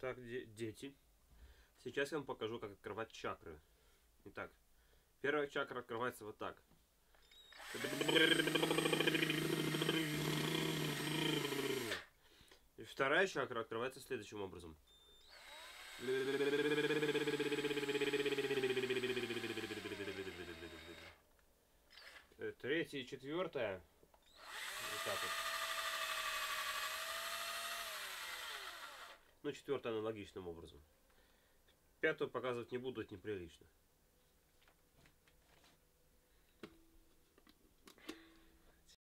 Так, де- дети. Сейчас я вам покажу, как открывать чакры. Итак, первая чакра открывается вот так. И вторая чакра открывается следующим образом. Э, Третья и четвертая. Вот так вот. Ну, четвертая аналогичным образом. Пятую показывать не буду, это неприлично.